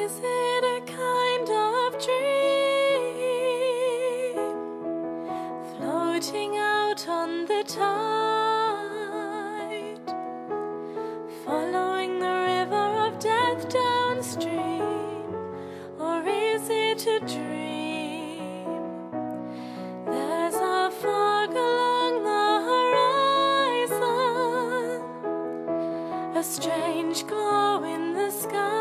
Is it a kind of dream floating out on the tide, following the river of death downstream? Or is it a dream? There's a fog along the horizon, a strange glow in the sky,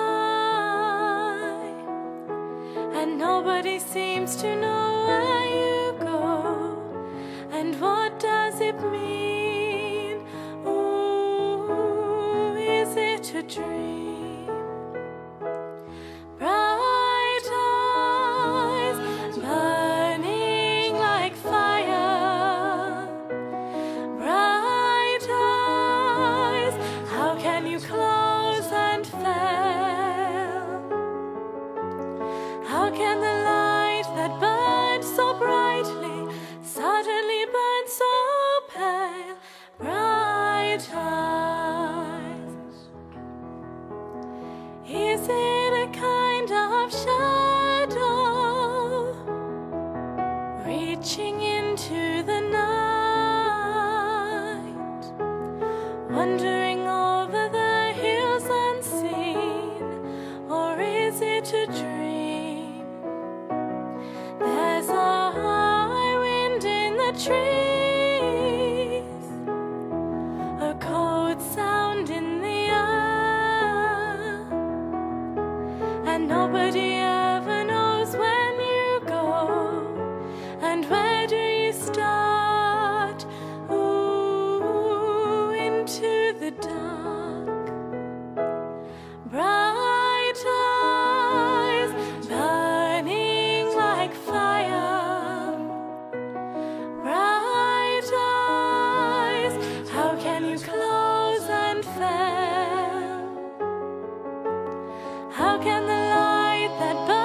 and nobody seems to know where you go. And what does it mean? Ooh, is it a dream? Bright eyes burning like fire. Bright eyes, how can you reaching into the night, wandering over the hills unseen, or is it a dream? There's a high wind in the trees, a cold sound in the air, and nobody. How can the light that burns